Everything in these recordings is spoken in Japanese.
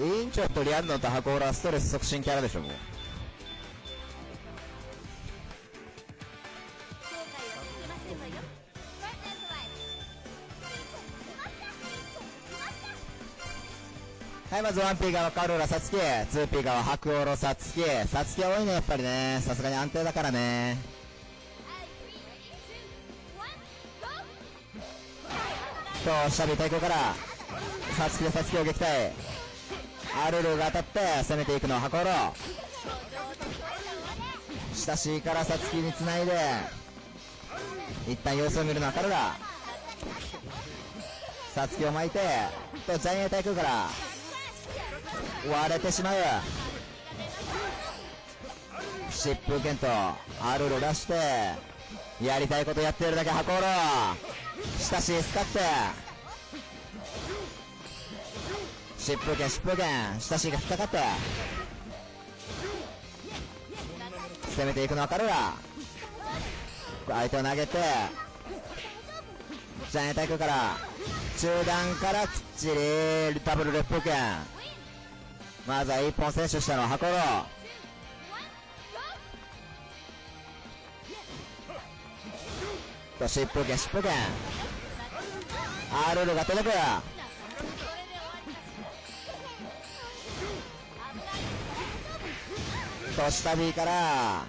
委員長とリアンドンと箱浦はストレス促進キャラでしょもうはい、まず 1P 側カルーラサツキ 2P 側白オロサツキサツキは多いね、やっぱりね。さすがに安定だからね。と、下火対抗から、サツキでサツキを撃退。アルルが当たって攻めていくのは箱ロ。下 C からサツキにつないで、一旦様子を見るのはカルラ。サツキを巻いて、と、ジャイアン対空から、割れてしまう。疾風剣とアルル出してやりたいことやってるだけ運ろうしかしスカって疾風剣疾風剣下しが引っかかって攻めていくの分かるわ相手を投げてジャイアン対空から中段からきっちりダブルレップ剣まずは一本選手したのは箱ロ。と疾風剣疾風剣アールルが届く。と下 B から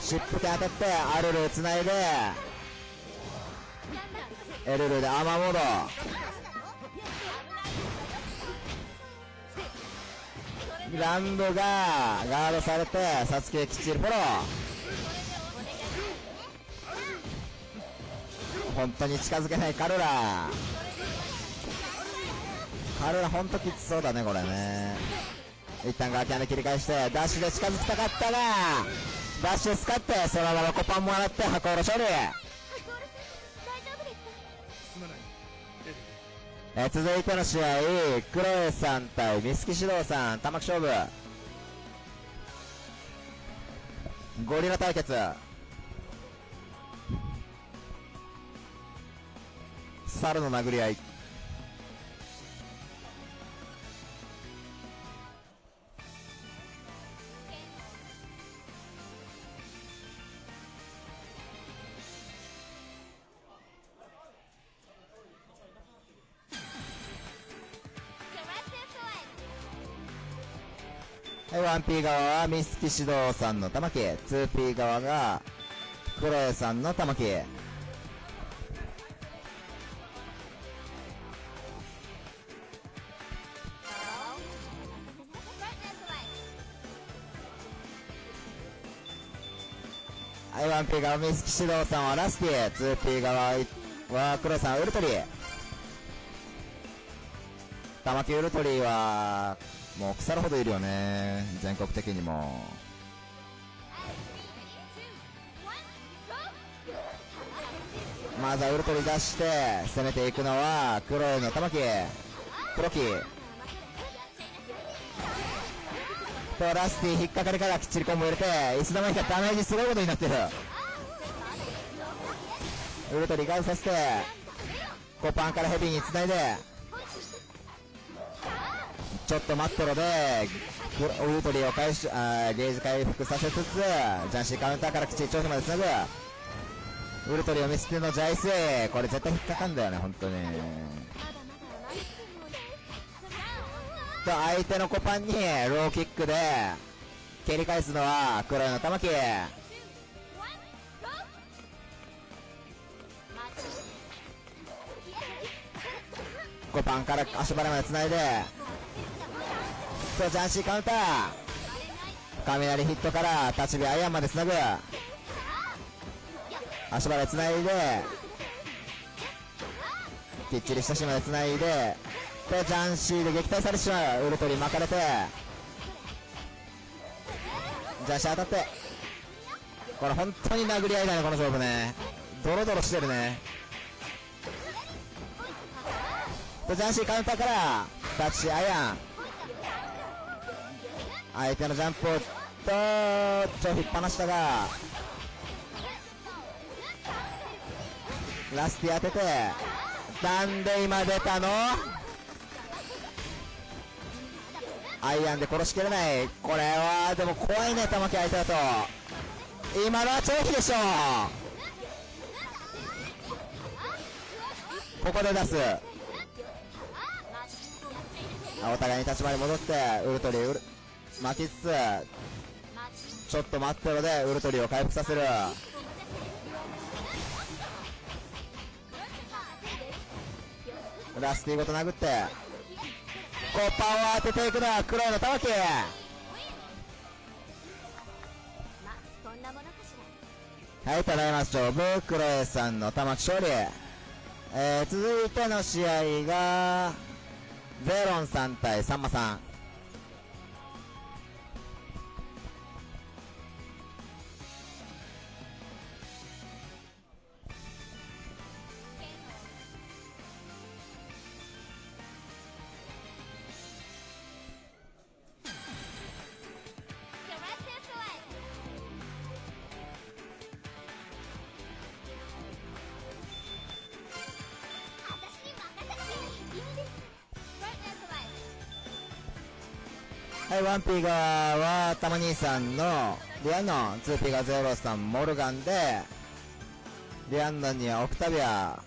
疾風剣当たってアルルつないでエルルでアーマーモードランドがガードされてサスケきっちりフォロー。本当に近づけないカルラ。カルラ本当きつそうだねこれね。一旦ガーキャンで切り返してダッシュで近づきたかったがダッシュ使ってそのままコパンもらって箱下ろ勝利え続いての試合、クロエさん対ミスキ指導さん、玉木勝負。ゴリラ対決。猿の殴り合い。1P 側はミスキ指導さんの玉木。2P 側がクロエさんの玉木。はい、1P 側ミスキ指導さんはラスティ。2P 側はクロさんウルトリー。玉木ウルトリーはもう腐るほどいるよね。全国的にも。まずはウルトリ出して攻めていくのは黒いの玉木。黒木。とラスティ引っかかりからきっちりコンボ入れていつの間にかダメージすごいことになってる。ウルトリガードさせてコパンからヘビーにつないでちょっと待ってろで、ウルトリーを回収あゲージ回復させつつ、ジャンシーカウンターからきっちり頂上までつなぐ。ウルトリーを見捨てのジャイスこれ絶対引っかかんだよね、本当に。と、相手のコパンにローキックで、蹴り返すのは黒いの玉木。コパンから足払いまで繋いで、とジャンシーカウンター。雷ヒットから立ち火アイアンまでつなぐ。足払いつないできっちり下島でつないででジャンシーで撃退されてしまう。ウルトリ巻かれてジャンシー当たってこれ本当に殴り合いだねこの勝負ね。ドロドロしてるね。でジャンシーカウンターからタッチアイアン。相手のジャンプをとちょ引っ張したがラスティ当ててなんで今出たの。アイアンで殺しきれない。これはでも怖いね玉木相手だと。今のは長飛でしょここで出す。お互いに立ち回り戻ってウルトリウル巻きつつちょっと待ってろでウルトリを回復させる。ラスティごと殴ってこうパワー当てていくのは黒いの玉木。はいただいま勝負黒江さんの玉木勝利。えー、続いての試合がゼロンさん対さんまさんはい、ワンピー側は、たま兄さんのリアンノン、ツーピーがゼロさん、モルガンで、リアンノンにはオクタビア、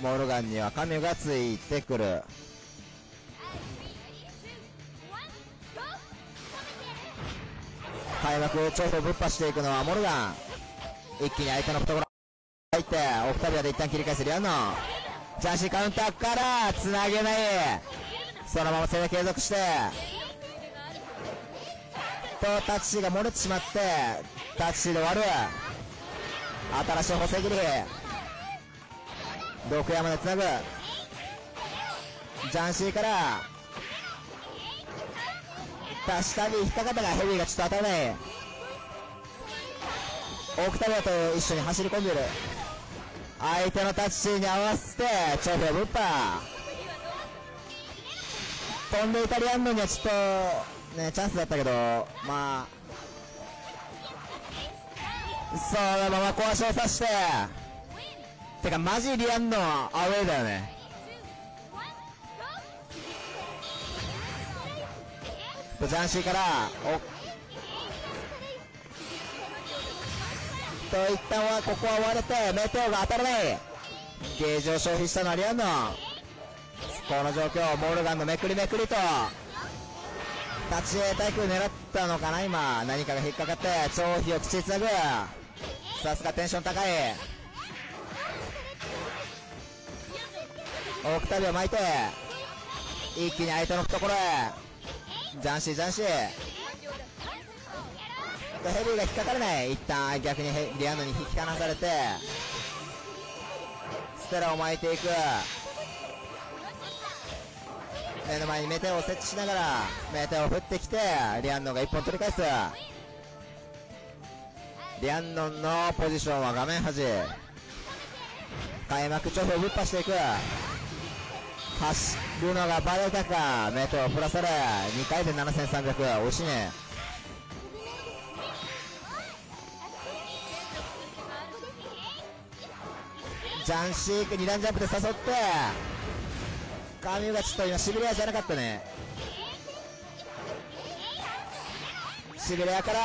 モルガンにはカミュがついてくる。開幕超をぶっぱしていくのはモルガン。一気に相手の懐入って、オクタビアで一旦切り返すリアンノン。ジャンシーカウンターから繋げない。そのまま攻め継続して、とタッチが漏れてしまってタッチで終わる。新しい補正切り毒山でつなぐ。ジャンシーから。確かに引っかかったがヘビーがちょっと当たらない。オクタビアと一緒に走り込んでる。相手のタッチに合わせて長兵をぶった。飛んでイタリアンのにはちょっとね、チャンスだったけど、まあ、そのまま壊しを刺して、てかマジリアンのアウェイだよね。ジャンシーから、おと一旦はここは割れてメテオが当たらない。ゲージを消費したのはリアンの。この状況モールガンのめくりめくりと。立ち絵対空狙ったのかな今。何かが引っかかって長飛を口つなぐ。さすがテンション高い。オクタビを巻いて一気に相手の懐へ。ジャンシージャンシー。ヘビーが引っかからない。一旦逆にリアンドに引き離されてステラを巻いていく。目の前にメテオを設置しながらメテオを振ってきてリアンノンが1本取り返す。リアンノンのポジションは画面端。開幕直後ぶっ破していく。走るのがバレたかメテオプラされ2回で7300惜しいね。ジャンシーク2段ジャンプで誘って神がちょっと今シビレアじゃなかったね。シビレアから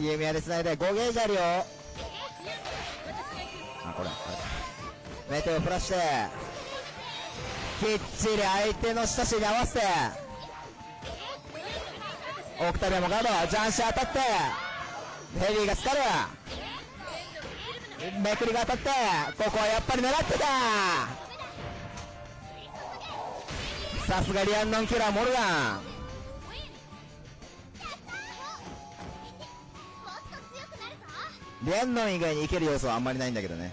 家宮でつないで5ゲージあるよあこれこれ。メテオプラスしてきっちり相手の下地に合わせてオクタビアもガードジャンシー当たってヘビーがスカるめくりが当たってここはやっぱり狙ってた。さすがリアンノンキラーモルガン。リアンノン以外にいける要素はあんまりないんだけどね。